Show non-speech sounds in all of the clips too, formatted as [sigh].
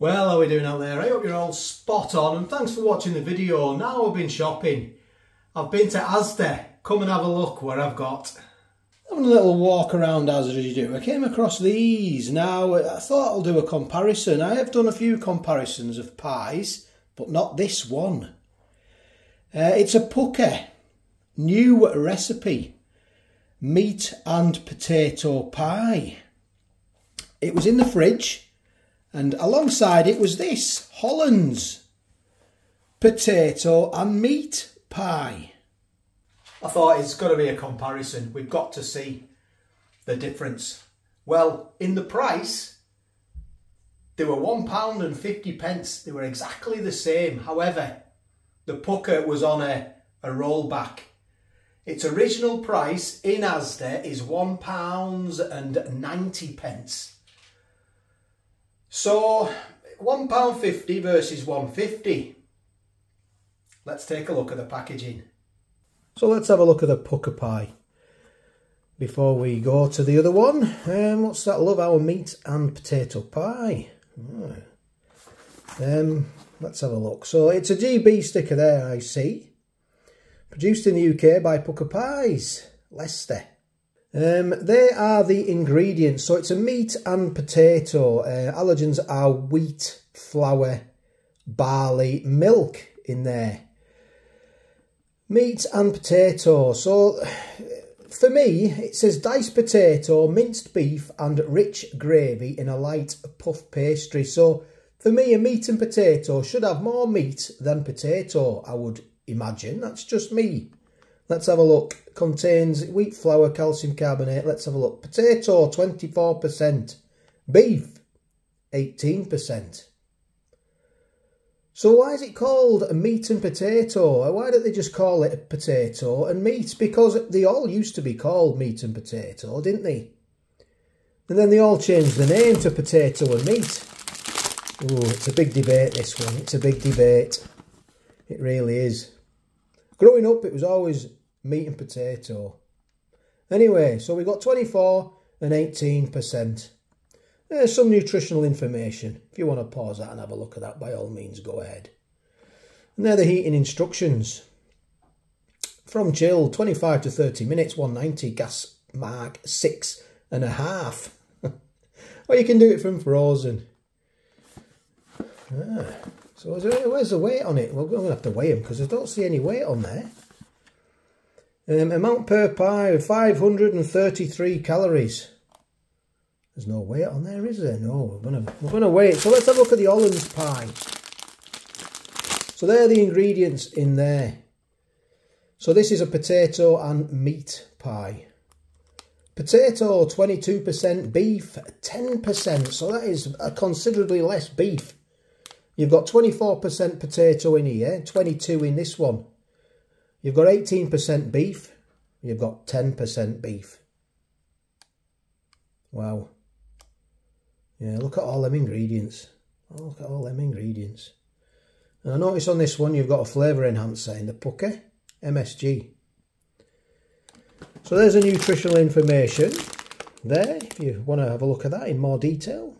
Well, how are we doing out there? I hope you're all spot on and thanks for watching the video. Now I've been shopping. I've been to Asda. Come and have a look where I've got. Having a little walk around as you do. I came across these. Now I thought I'll do a comparison. I have done a few comparisons of pies, but not this one. Uh, it's a Pukka. New recipe. Meat and potato pie. It was in the fridge and alongside it was this, Hollands potato and meat pie. I thought it's got to be a comparison. We've got to see the difference. Well, in the price, they were £1 and 50 pence. They were exactly the same. However, the Pukka was on a, a rollback. Its original price in Asda is £1 and 90 pence. So £1.50 versus 150 Let's take a look at the packaging. So let's have a look at the Pukka pie before we go to the other one. Um, what's that? Love our meat and potato pie. Oh. Um, let's have a look. So it's a GB sticker there, I see. Produced in the UK by Pukka Pies, Leicester. Um, they are the ingredients. So it's a meat and potato. Uh, allergens are wheat, flour, barley, milk in there. Meat and potato. So [sighs] for me, it says diced potato, minced beef and rich gravy in a light puff pastry. So for me, a meat and potato should have more meat than potato, I would imagine. That's just me. Let's have a look. Contains wheat flour, calcium carbonate. Let's have a look. Potato, 24%. Beef, 18%. So why is it called a meat and potato? Why don't they just call it a potato and meat? Because they all used to be called meat and potato, didn't they? And then they all changed the name to potato and meat. Oh, it's a big debate, this one. It's a big debate. It really is. Growing up, it was always meat and potato. Anyway, so we got 24 and 18%. There's some nutritional information. If you want to pause that and have a look at that, by all means, go ahead. And they're the heating instructions. From chilled, 25 to 30 minutes, 190, gas mark, six and a half. [laughs] or you can do it from frozen. Ah, so where's the weight on it? Well, we're going to have to weigh them because I don't see any weight on there. Um, amount per pie, 533 calories. There's no weight on there, is there? No, we're gonna we're gonna wait. So let's have a look at the Hollands pie. So there are the ingredients in there. So this is a potato and meat pie. Potato, 22%, beef, 10%. So that is a considerably less beef. You've got 24% potato in here, 22 in this one. You've got 18% beef. You've got 10% beef. Wow. Yeah, look at all them ingredients. Oh, look at all them ingredients. And I notice on this one you've got a flavour enhancer in the Pukka, MSG. So there's the nutritional information there, if you want to have a look at that in more detail.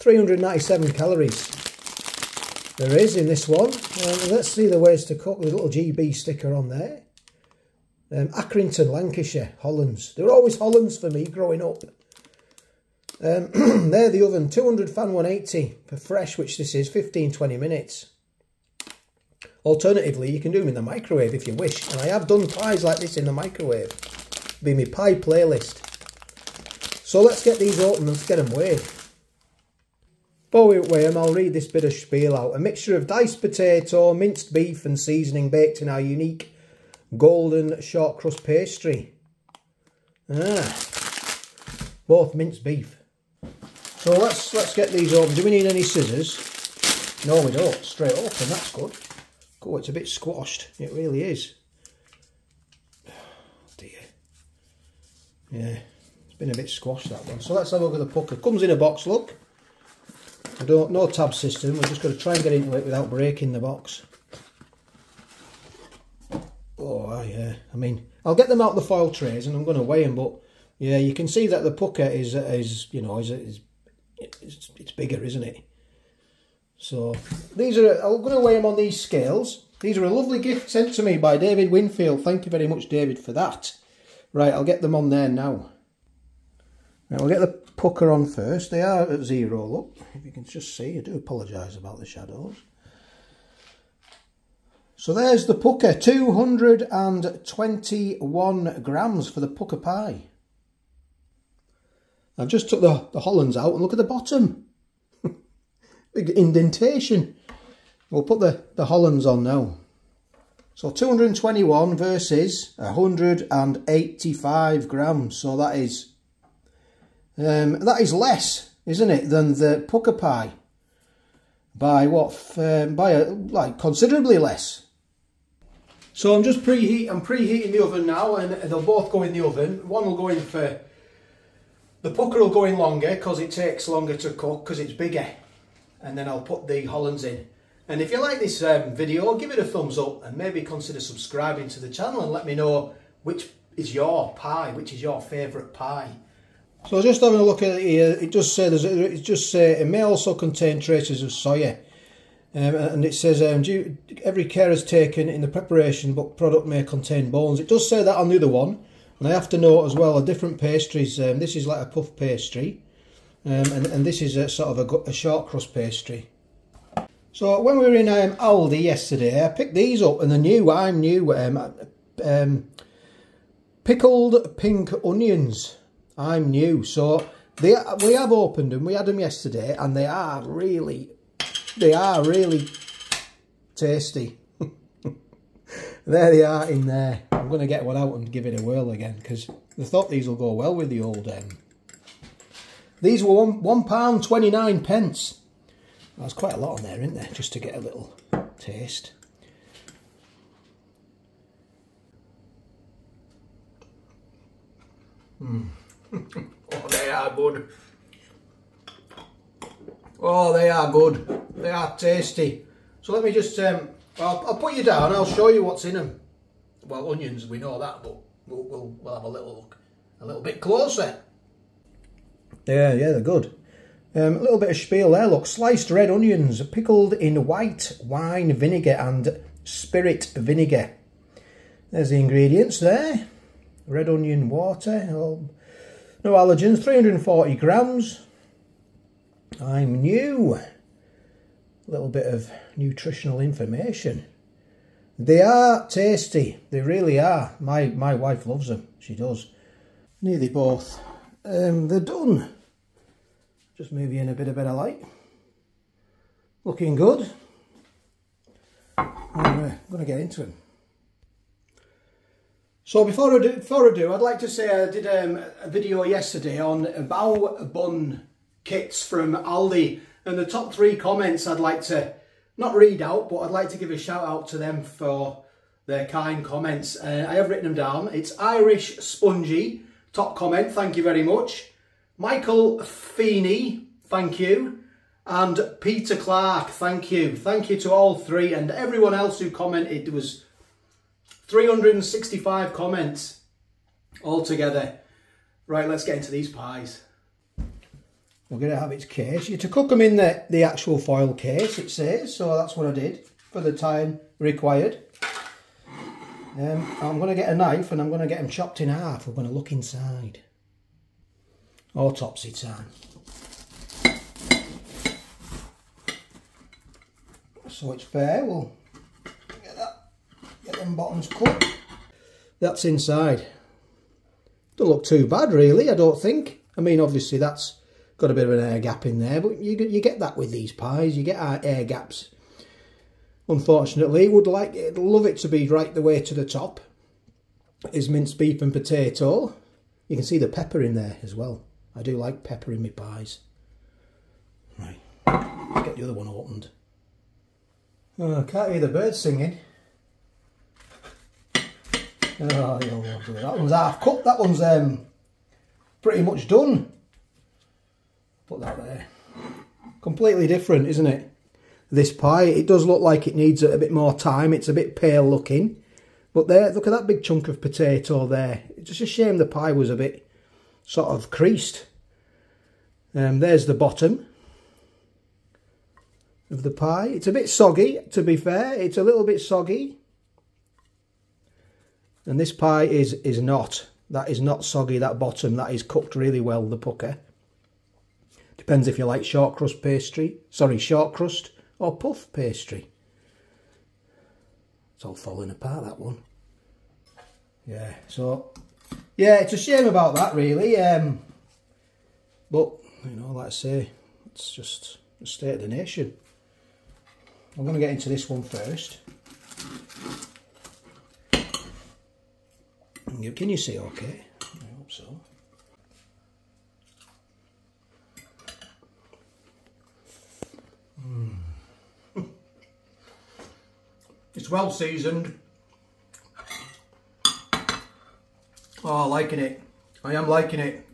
397 calories there is in this one. Um, let's see the ways to cook. The little GB sticker on there. Um, Accrington, Lancashire, Hollands. They were always Hollands for me growing up. Um, [clears throat] there, the oven, 200 fan 180 for fresh, which this is, 15-20 minutes. Alternatively, you can do them in the microwave if you wish. And I have done pies like this in the microwave. Be my pie playlist. So let's get these open, and let's get them weighed. Before we them, I'll read this bit of spiel out. A mixture of diced potato, minced beef and seasoning baked in our unique golden short crust pastry. Ah, both minced beef. So let's let's get these open. Do we need any scissors? No, we don't. Straight open, that's good. Oh, it's a bit squashed. It really is. Oh, dear. Yeah, it's been a bit squashed, that one. So let's have a look at the Pukka. Comes in a box, look. I don't, no tab system, we're just going to try and get into it without breaking the box. Oh, yeah, uh, I mean, I'll get them out the foil trays and I'm going to weigh them, but yeah, you can see that the Pukka is, is you know, is, is it's, it's bigger, isn't it? So these are, I'm going to weigh them on these scales. These are a lovely gift sent to me by David Winfield. Thank you very much, David, for that. Right, I'll get them on there now. Now we'll get the Pukka on first. They are at zero, look. If you can just see, I do apologise about the shadows. So there's the Pukka, 221 grams for the Pukka pie. I've just took the, the Hollands out and look at the bottom. [laughs] Big indentation. We'll put the, the Hollands on now. So 221 versus 185 grams. So that is um, that is less, isn't it, than the Pukka pie? By what? Um, by a, like considerably less. So I'm just preheat. I'm preheating the oven now, and they'll both go in the oven. One will go in for the Pukka will go in longer because it takes longer to cook because it's bigger, and then I'll put the Hollands in. And if you like this um, video, give it a thumbs up and maybe consider subscribing to the channel and let me know which is your pie, which is your favourite pie. So just having a look at it here, it does say there's it just say it may also contain traces of soya. Um, and it says um, due, every care is taken in the preparation, but product may contain bones. It does say that on the other one, and I have to note as well a different pastries. Um, this is like a puff pastry, um, and, and this is a sort of a, a, short crust pastry. So when we were in um, Aldi yesterday, I picked these up, and the new I'm new um, pickled pink onions. I'm new. So they we have opened them. We had them yesterday and they are really, they are really tasty. [laughs] there they are in there. I'm going to get one out and give it a whirl again because I thought these will go well with the old um, These were one, pound twenty nine pence. That's quite a lot on there, isn't there? Just to get a little taste. Hmm. Oh, they are good. Oh, they are good. They are tasty. So let me just, um, I'll, I'll put you down. I'll show you what's in them. Well, onions, we know that, but we'll, we'll, we'll have a little look a little bit closer. Yeah, yeah, they're good. Um, a little bit of spiel there, look. Sliced red onions, pickled in white wine vinegar and spirit vinegar. There's the ingredients there. Red onion water, no allergens, 340 grams. I'm new. A little bit of nutritional information. They are tasty. They really are. My my wife loves them. She does. Nearly both. Um, they're done. Just maybe in a bit of better light. Looking good. I'm going to get into them. So before I do, before I do, I'd like to say I did um, a video yesterday on bao bun kits from Aldi, and the top three comments I'd like to not read out, but I'd like to give a shout out to them for their kind comments. Uh, I have written them down. It's Irish Spongy, top comment, thank you very much. Michael Feeney, thank you. And Peter Clark, thank you. Thank you to all three and everyone else who commented. Was 365 comments altogether. Right, let's get into these pies. We're going to have its case. You're to cook them in the, the actual foil case, it says. So that's what I did for the time required. Um, I'm going to get a knife and I'm going to get them chopped in half. We're going to look inside. Autopsy time. So it's fair. We'll Them bottoms cut. That's inside. Don't look too bad really, I don't think. I mean, obviously that's got a bit of an air gap in there, but you, you get that with these pies. You get air gaps. Unfortunately, would like love it to be right the way to the top. Is minced beef and potato. You can see the pepper in there as well. I do like pepper in my pies. Right, let's get the other one opened. Oh, I can't hear the birds singing. Oh, that one's half cut. That one's um, pretty much done. Put that there. Completely different, isn't it? This pie, it does look like it needs a bit more time. It's a bit pale looking. But there, look at that big chunk of potato there. It's just a shame the pie was a bit sort of creased. Um, there's the bottom. of the pie. It's a bit soggy, to be fair. It's a little bit soggy. And this pie is, is not. That is not soggy, that bottom. That is cooked really well, the Pukka. Depends if you like short crust pastry. Sorry, short crust or puff pastry. It's all falling apart, that one. Yeah, so... Yeah, it's a shame about that, really. Um, but, you know, like I say, it's just the state of the nation. I'm going to get into this one first. Can you see okay? I hope so. Mm. it's well seasoned. Oh, liking it. I am liking it.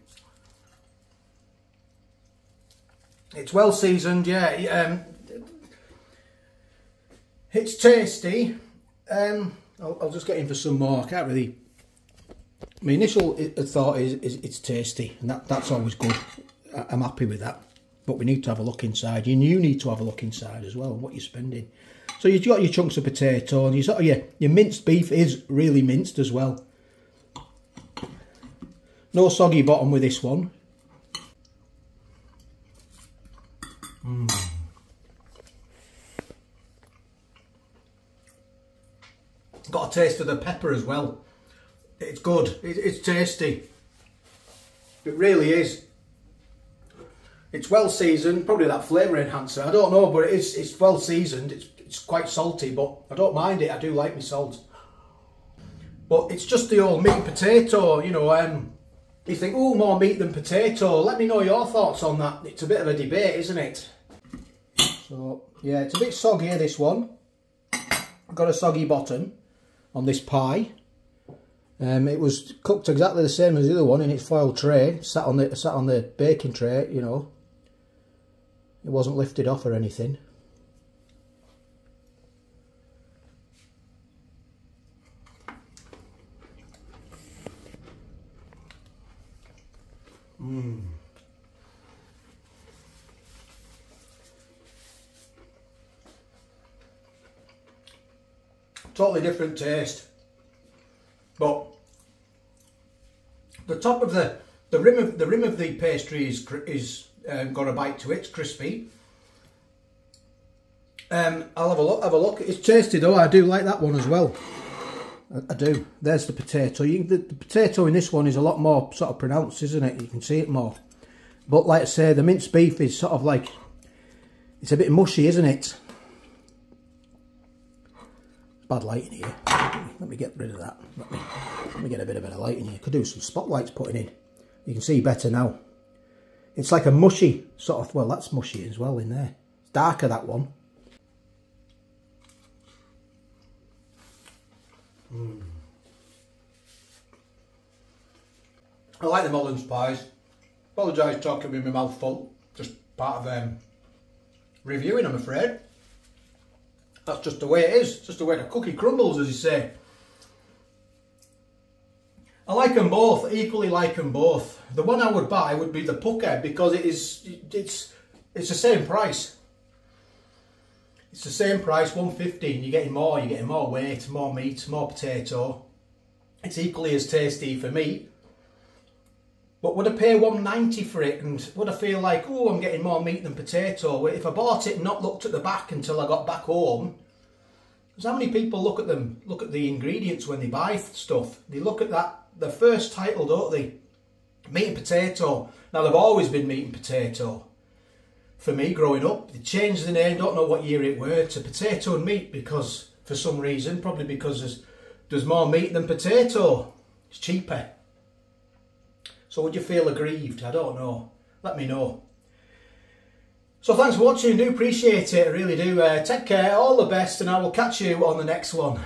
It's well seasoned, yeah. Um, it's tasty. Um, I'll, I'll, just get in for some more. I can't really. My initial thought is, is it's tasty, and that, that's always good. I'm happy with that. But we need to have a look inside. And you need to have a look inside as well, what you're spending. So you've got your chunks of potato, and you sort of, yeah, your minced beef is really minced as well. No soggy bottom with this one. Mm. Got a taste of the pepper as well. It's good. It, it's tasty. It really is. It's well seasoned. Probably that flavour enhancer. I don't know, but it's it's well seasoned. It's it's quite salty, but I don't mind it. I do like my salt. But it's just the old meat potato. You know, um, you think, oh, more meat than potato. Let me know your thoughts on that. It's a bit of a debate, isn't it? So yeah, it's a bit soggy this one. Got a soggy bottom on this pie. Um, it was cooked exactly the same as the other one in its foil tray, sat on the sat on the baking tray, you know. It wasn't lifted off or anything. Mmm. totally different taste. But the top of the the rim of the rim of the pastry is is um, got a bite to it. It's crispy. Um, I'll have a look. Have a look. It's tasty though. I do like that one as well. I, I do. There's the potato. You, the, the potato in this one is a lot more sort of pronounced, isn't it? You can see it more. But like I say, the minced beef is sort of like it's a bit mushy, isn't it? Bad light in here. Let me get rid of that. Let me, let me get a bit of better light in here. Could do some spotlights putting in. You can see better now. It's like a mushy sort of, well that's mushy as well in there. It's darker that one. Mm. I like the Mullins pies. Apologise talking with my mouth full. Just part of um, reviewing I'm afraid. That's just the way it is. It's just the way the cookie crumbles, as you say. I like them both, equally like them both. The one I would buy would be the Pukka because it is, it's, it's the same price. It's the same price, 115. You're getting more, you're getting more weight, more meat, more potato. It's equally as tasty for me. But would I pay 190 for it and would I feel like, oh, I'm getting more meat than potato? If I bought it and not looked at the back until I got back home, because how many people look at them, look at the ingredients when they buy stuff? They look at that, the first title, don't they? Meat and potato. Now, they've always been meat and potato. For me, growing up, they changed the name, don't know what year it were, to potato and meat because, for some reason, probably because there's, there's more meat than potato. It's cheaper. So would you feel aggrieved? I don't know. Let me know. So thanks for watching. Do appreciate it. I really do. Uh, take care. All the best and I will catch you on the next one.